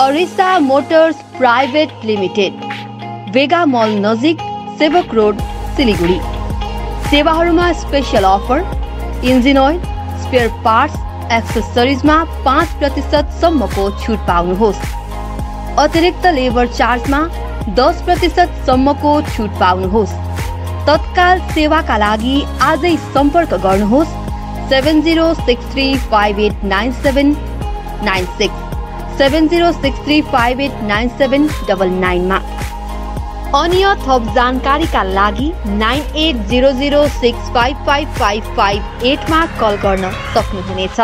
Arisa motors private limited Vega mall नजिक सेवक road Siliguri सेवाहरूमा special offer engine oil spare parts एक्सेसरिजमा पाँच प्रतिशतसम्मको छुट पाउनुहोस्। अतिरिक्त लेबर चार्जमा दस प्रतिशतसम्मको छुट पाउनुहोस्। तत्काल सेवाका लागि आजै सम्पर्क गर्नुहोस्। Seven zero six three five eight nine seven nine six. Seven zero six three five eight nine seven double नाइनमा अन्य थप जानकारीका लागि nine eight zero zero six five five five five एटमा call गर्न सक्नुहुनेछ।